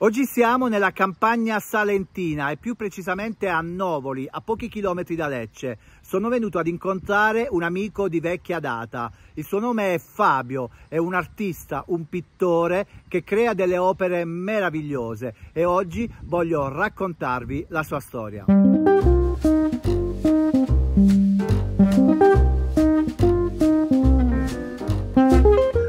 Oggi siamo nella campagna salentina e più precisamente a Novoli, a pochi chilometri da Lecce. Sono venuto ad incontrare un amico di vecchia data. Il suo nome è Fabio, è un artista, un pittore che crea delle opere meravigliose e oggi voglio raccontarvi la sua storia.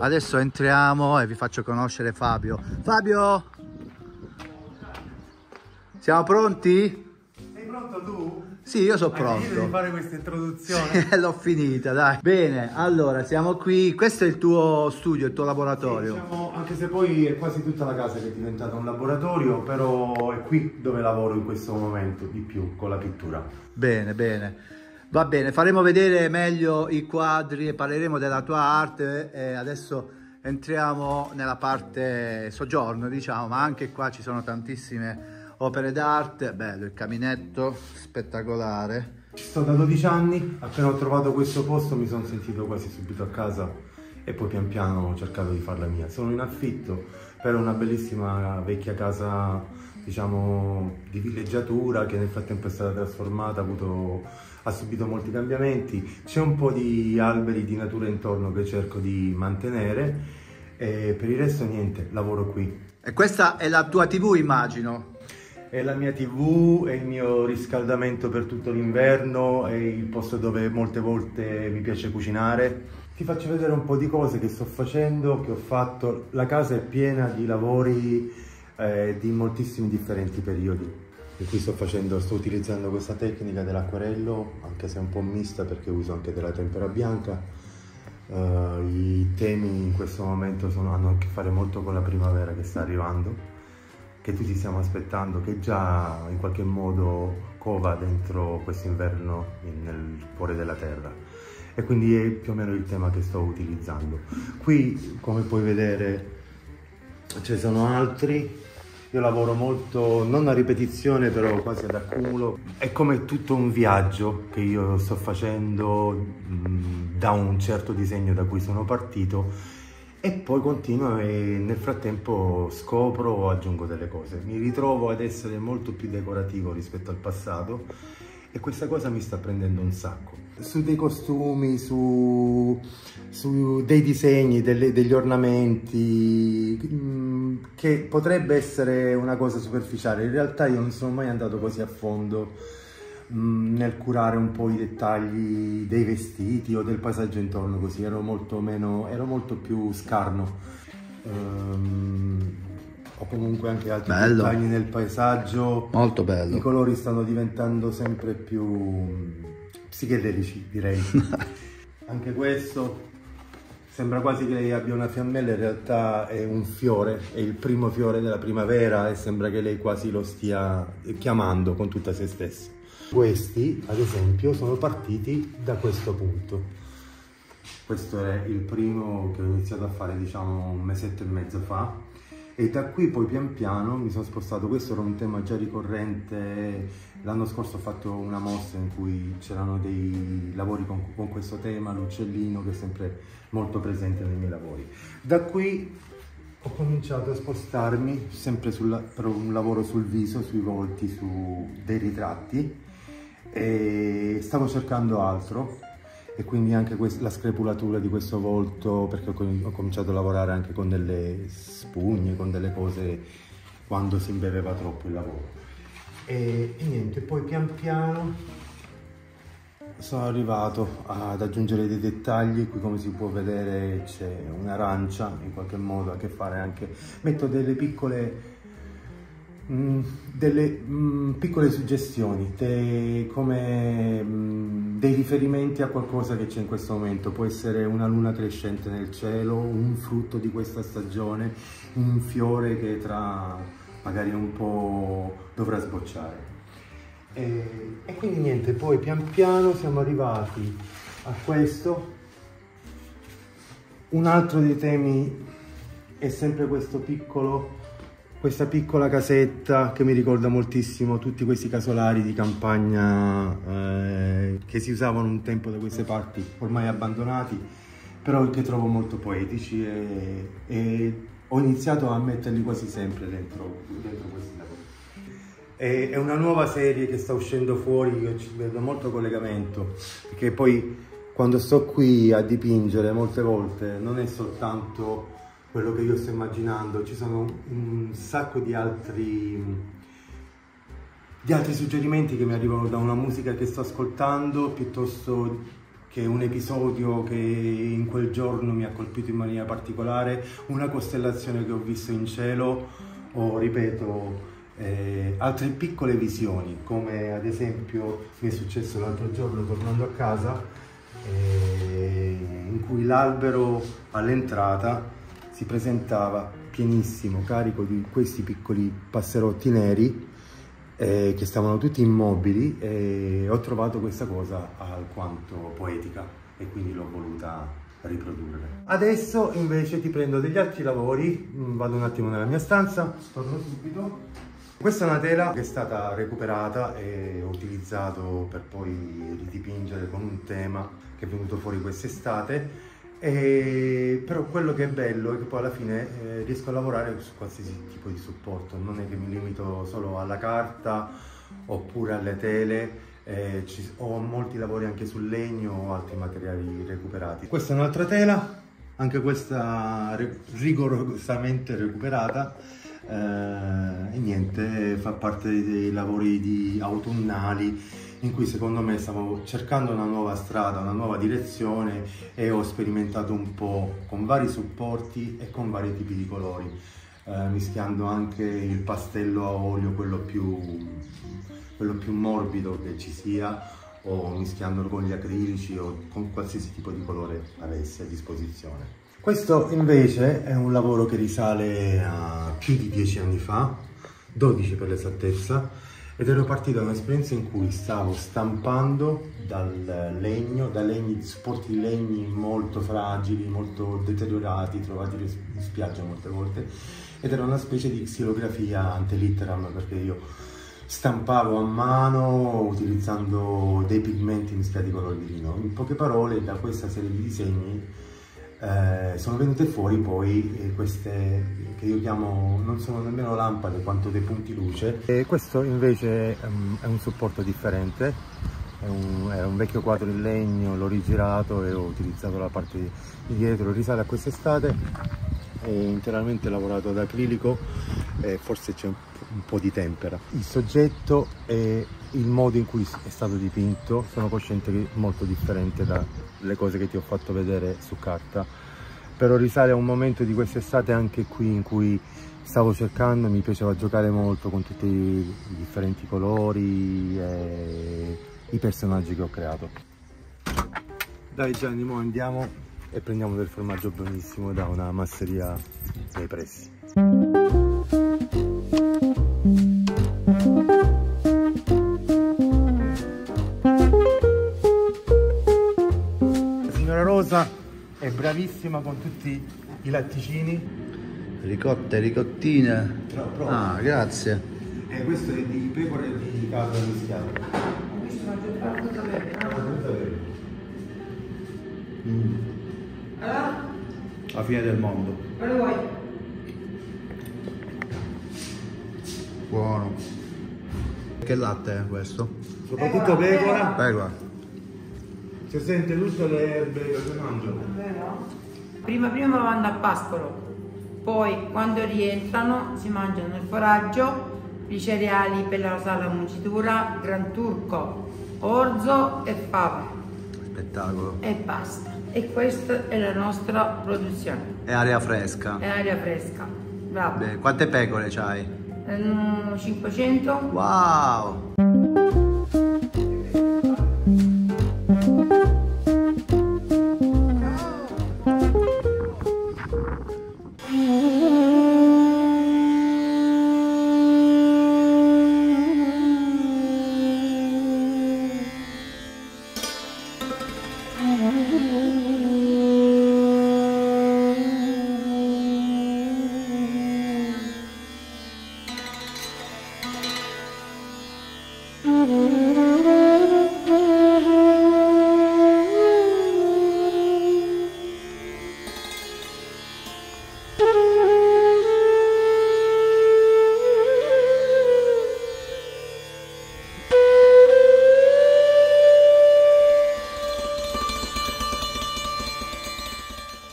Adesso entriamo e vi faccio conoscere Fabio. Fabio, siamo pronti? Sei pronto tu? Sì, io sono Hai pronto. di fare questa introduzione? L'ho finita, dai. Bene, allora, siamo qui. Questo è il tuo studio, il tuo laboratorio. Sì, diciamo, anche se poi è quasi tutta la casa che è diventata un laboratorio, però è qui dove lavoro in questo momento di più con la pittura. Bene, bene. Va bene, faremo vedere meglio i quadri e parleremo della tua arte. E adesso entriamo nella parte soggiorno, diciamo, ma anche qua ci sono tantissime opere d'arte. Bello, il caminetto spettacolare. Ci sto da 12 anni, appena ho trovato questo posto mi sono sentito quasi subito a casa e poi pian piano ho cercato di farla mia. Sono in affitto per una bellissima vecchia casa, diciamo, di villeggiatura che nel frattempo è stata trasformata, ha, avuto, ha subito molti cambiamenti. C'è un po' di alberi di natura intorno che cerco di mantenere e per il resto niente, lavoro qui. E questa è la tua TV, immagino. È la mia tv, è il mio riscaldamento per tutto l'inverno, è il posto dove molte volte mi piace cucinare. Ti faccio vedere un po' di cose che sto facendo, che ho fatto. La casa è piena di lavori eh, di moltissimi differenti periodi. In cui sto facendo, sto utilizzando questa tecnica dell'acquarello, anche se è un po' mista perché uso anche della tempera bianca. Uh, I temi in questo momento sono, hanno a che fare molto con la primavera che sta arrivando che tutti stiamo aspettando, che già in qualche modo cova dentro questo inverno nel cuore della terra. E quindi è più o meno il tema che sto utilizzando. Qui, come puoi vedere, ce ne sono altri. Io lavoro molto, non a ripetizione, però quasi ad accumulo. È come tutto un viaggio che io sto facendo mh, da un certo disegno da cui sono partito e poi continuo e nel frattempo scopro o aggiungo delle cose. Mi ritrovo ad essere molto più decorativo rispetto al passato e questa cosa mi sta prendendo un sacco. Su dei costumi, su, su dei disegni, delle, degli ornamenti, mm, che potrebbe essere una cosa superficiale, in realtà io non sono mai andato così a fondo Mm, nel curare un po' i dettagli dei vestiti o del paesaggio intorno così, ero molto, meno, ero molto più scarno. Um, o comunque anche altri bello. dettagli nel paesaggio. Molto bello. I colori stanno diventando sempre più mm, psichedelici, direi. anche questo sembra quasi che lei abbia una fiammella, in realtà è un fiore, è il primo fiore della primavera e sembra che lei quasi lo stia chiamando con tutta se stessa. Questi, ad esempio, sono partiti da questo punto. Questo è il primo che ho iniziato a fare, diciamo, un mesetto e mezzo fa. E da qui poi pian piano mi sono spostato, questo era un tema già ricorrente, l'anno scorso ho fatto una mostra in cui c'erano dei lavori con, con questo tema, l'uccellino che è sempre molto presente nei miei lavori. Da qui ho cominciato a spostarmi sempre sulla, per un lavoro sul viso, sui volti, su dei ritratti e stavo cercando altro e quindi anche la screpolatura di questo volto perché ho cominciato a lavorare anche con delle spugne, con delle cose quando si imbeveva troppo il lavoro. E, e niente, poi pian piano sono arrivato ad aggiungere dei dettagli, qui come si può vedere c'è un'arancia in qualche modo a che fare anche, metto delle piccole Mm, delle mh, mm, piccole suggestioni, de, come mh, mm, dei riferimenti a qualcosa che c'è in questo momento. Può essere una luna crescente nel cielo, un frutto di questa stagione, un fiore che tra magari un po' dovrà sbocciare. E, e quindi niente, poi pian piano siamo arrivati a questo. Un altro dei temi è sempre questo piccolo questa piccola casetta che mi ricorda moltissimo tutti questi casolari di campagna eh, che si usavano un tempo da queste parti, ormai abbandonati, però che trovo molto poetici e, e ho iniziato a metterli quasi sempre dentro, dentro questi lavori. È, è una nuova serie che sta uscendo fuori, io ci vedo molto collegamento, perché poi quando sto qui a dipingere molte volte non è soltanto quello che io sto immaginando, ci sono un sacco di altri, di altri suggerimenti che mi arrivano da una musica che sto ascoltando piuttosto che un episodio che in quel giorno mi ha colpito in maniera particolare, una costellazione che ho visto in cielo o ripeto eh, altre piccole visioni come ad esempio mi è successo l'altro giorno tornando a casa eh, in cui l'albero all'entrata si presentava pienissimo, carico di questi piccoli passerotti neri eh, che stavano tutti immobili e ho trovato questa cosa alquanto poetica e quindi l'ho voluta riprodurre. Adesso invece ti prendo degli altri lavori, mm, vado un attimo nella mia stanza, torno subito. Questa è una tela che è stata recuperata e ho utilizzato per poi ridipingere con un tema che è venuto fuori quest'estate e, però quello che è bello è che poi alla fine eh, riesco a lavorare su qualsiasi tipo di supporto, non è che mi limito solo alla carta oppure alle tele, eh, ci, ho molti lavori anche sul legno o altri materiali recuperati. Questa è un'altra tela, anche questa rigorosamente recuperata. Eh, e niente, fa parte dei lavori autunnali in cui secondo me stavo cercando una nuova strada, una nuova direzione e ho sperimentato un po' con vari supporti e con vari tipi di colori, eh, mischiando anche il pastello a olio, quello più, quello più morbido che ci sia, o mischiandolo con gli acrilici o con qualsiasi tipo di colore avessi a disposizione. Questo invece è un lavoro che risale a più di dieci anni fa, 12 per l'esattezza, ed ero partito da un'esperienza in cui stavo stampando dal legno, da legni, supporti di legni molto fragili, molto deteriorati, trovati in spiaggia molte volte, ed era una specie di xilografia antelitteram perché io stampavo a mano utilizzando dei pigmenti mischiati con l'olivino. In poche parole, da questa serie di disegni eh, sono venute fuori poi eh, queste che io chiamo non sono nemmeno lampade quanto dei punti luce. E questo invece um, è un supporto differente. È un, è un, vecchio quadro in legno l'ho rigirato e ho utilizzato la parte di dietro. Risale a quest'estate. È interamente lavorato ad acrilico e forse c'è un, un po' di tempera il soggetto e il modo in cui è stato dipinto sono cosciente che è molto differente dalle cose che ti ho fatto vedere su carta però risale a un momento di quest'estate anche qui in cui stavo cercando, mi piaceva giocare molto con tutti i differenti colori e i personaggi che ho creato. Dai Gianni, mo andiamo e prendiamo del formaggio buonissimo da una masseria nei pressi. Bravissima con tutti i latticini. Ricotte, ricottine. Pro, Ah, grazie. E questo è di pecore e di capra mischiato. Questo è verde. Mm. Allora? La fine del mondo. Quello vuoi? Buono. Che latte è questo? Soprattutto pecora. Pecora. Si sente tutte le erbe che si mangiano. Prima prima vanno a pascolo, poi quando rientrano si mangiano il foraggio, i cereali per la sala mungitura, gran turco, orzo e fave. Spettacolo. E basta. E questa è la nostra produzione. È aria fresca. È aria fresca. Bravo. Beh, quante pecore c'hai? 500. Wow!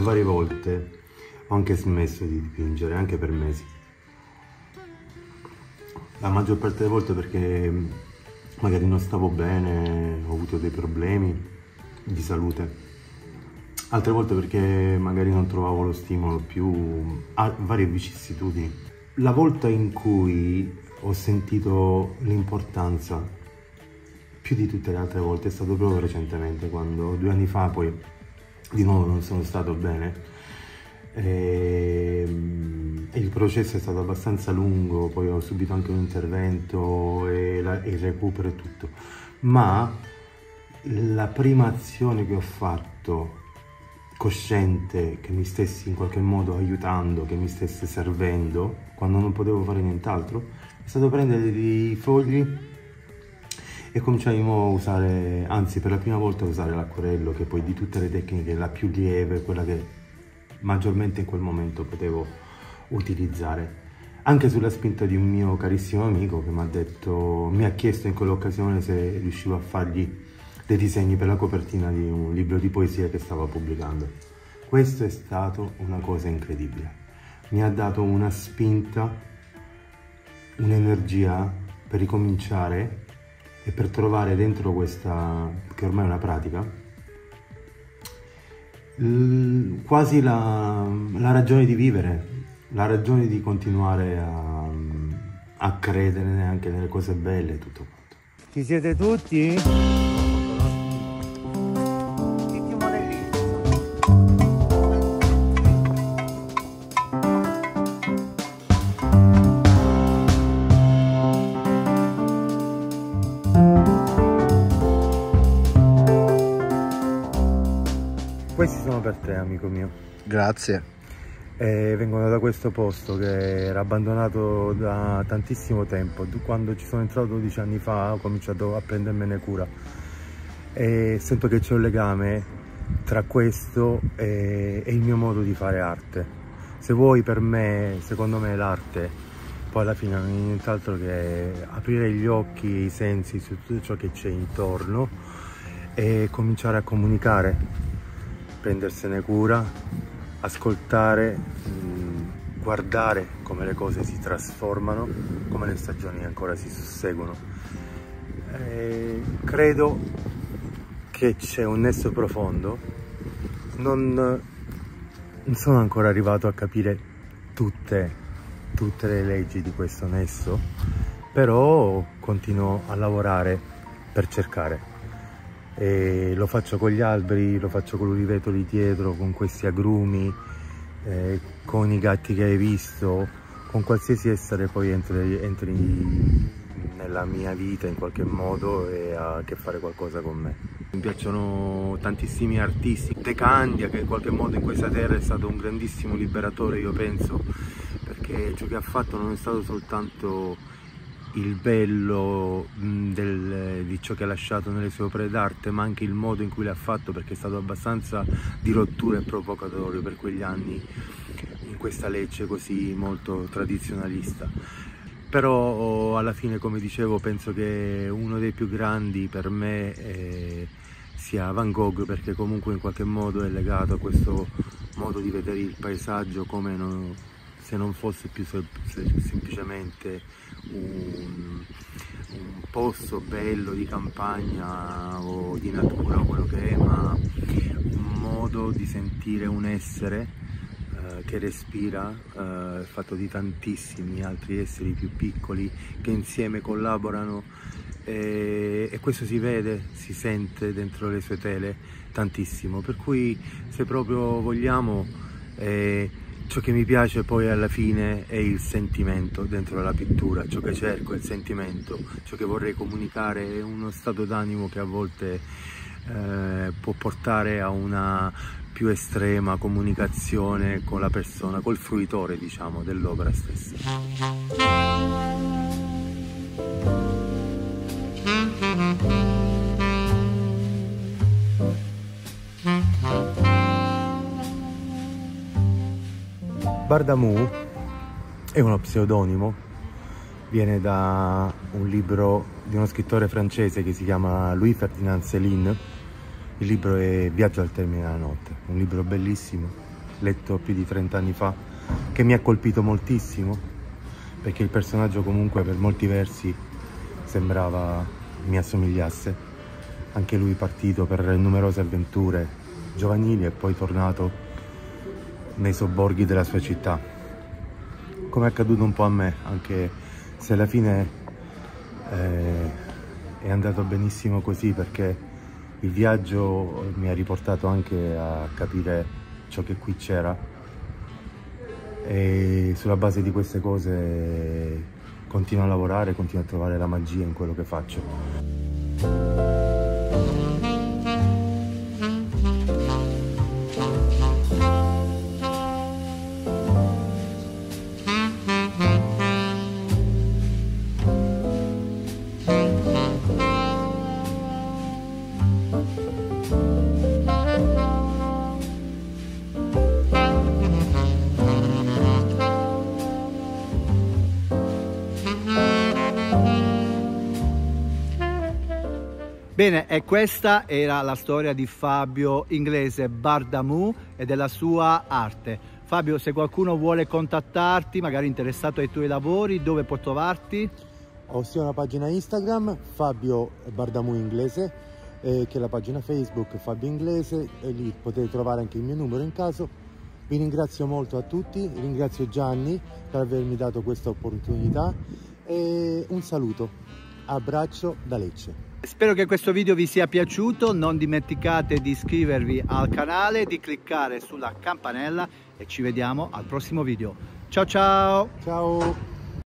Varie volte ho anche smesso di dipingere, anche per mesi. La maggior parte delle volte perché magari non stavo bene, ho avuto dei problemi di salute. Altre volte perché magari non trovavo lo stimolo più a varie vicissitudini. La volta in cui ho sentito l'importanza più di tutte le altre volte è stato proprio recentemente, quando due anni fa poi di nuovo non sono stato bene. E, ehm, il processo è stato abbastanza lungo, poi ho subito anche un intervento e, la, il recupero e tutto, ma la prima azione che ho fatto cosciente, che mi stessi in qualche modo aiutando, che mi stesse servendo, quando non potevo fare nient'altro, è stato prendere dei fogli e nuovo a usare, anzi per la prima volta a usare l'acquarello, che poi di tutte le tecniche è la più lieve, quella che maggiormente in quel momento potevo utilizzare. Anche sulla spinta di un mio carissimo amico che mi ha detto, mi ha chiesto in quell'occasione se riuscivo a fargli dei disegni per la copertina di un libro di poesia che stava pubblicando. Questo è stato una cosa incredibile. Mi ha dato una spinta, un'energia per ricominciare e per trovare dentro questa, che ormai è una pratica, quasi la, la, ragione di vivere, la ragione di continuare a, a credere anche nelle cose belle e tutto quanto. Ci siete tutti? Grazie. E vengono da questo posto che era abbandonato da tantissimo tempo. Quando ci sono entrato 12 anni fa ho cominciato a prendermene cura e sento che c'è un legame tra questo e, e il mio modo di fare arte. Se vuoi per me, secondo me l'arte poi alla fine non è nient'altro che aprire gli occhi e i sensi su tutto ciò che c'è intorno e cominciare a comunicare prendersene cura, ascoltare, guardare come le cose si trasformano, come le stagioni ancora si susseguono. E credo che c'è un nesso profondo, non, non sono ancora arrivato a capire tutte, tutte le leggi di questo nesso, però continuo a lavorare per cercare e lo faccio con gli alberi, lo faccio con l'uliveto lì dietro, con questi agrumi, eh, con i gatti che hai visto, con qualsiasi essere poi entri, entri nella mia vita in qualche modo e ha a che fare qualcosa con me. Mi piacciono tantissimi artisti, De Candia che in qualche modo in questa terra è stato un grandissimo liberatore io penso, perché ciò che ha fatto non è stato soltanto il bello del, di ciò che ha lasciato nelle sue opere d'arte, ma anche il modo in cui l'ha fatto, perché è stato abbastanza di rottura e provocatorio per quegli anni in questa legge così molto tradizionalista. Però alla fine, come dicevo, penso che uno dei più grandi per me è, sia Van Gogh, perché comunque in qualche modo è legato a questo modo di vedere il paesaggio come non, se non fosse più semplicemente un, un, posto bello di campagna o di natura o quello che è, ma un modo di sentire un essere eh, che respira, eh, fatto di tantissimi altri esseri più piccoli che insieme collaborano e, e questo si vede, si sente dentro le sue tele tantissimo, per cui se proprio vogliamo eh, Ciò che mi piace poi alla fine è il sentimento dentro la pittura, ciò che cerco è il sentimento, ciò che vorrei comunicare è uno stato d'animo che a volte eh, può portare a una più estrema comunicazione con la persona, col fruitore diciamo dell'opera stessa. Bardamu è uno pseudonimo, viene da un libro di uno scrittore francese che si chiama Louis Ferdinand Céline. Il libro è Viaggio al termine della notte, un libro bellissimo letto più di 30 anni fa, che mi ha colpito moltissimo, perché il personaggio comunque per molti versi sembrava mi assomigliasse. Anche lui partito per numerose avventure giovanili e poi tornato nei sobborghi della sua città. Come è accaduto un po' a me, anche se alla fine eh, è andato benissimo così perché il viaggio mi ha riportato anche a capire ciò che qui c'era e sulla base di queste cose continuo a lavorare, continuo a trovare la magia in quello che faccio. Bene, e questa era la storia di Fabio Inglese Bardamu e della sua arte. Fabio, se qualcuno vuole contattarti, magari interessato ai tuoi lavori, dove può trovarti? Ho sia una pagina Instagram, Fabio Bardamu Inglese, eh, che la pagina Facebook Fabio Inglese, e lì potete trovare anche il mio numero in caso. Vi ringrazio molto a tutti, ringrazio Gianni per avermi dato questa opportunità e un saluto, abbraccio da Lecce. Spero che questo video vi sia piaciuto, non dimenticate di iscrivervi al canale, di cliccare sulla campanella e ci vediamo al prossimo video. Ciao ciao! Ciao!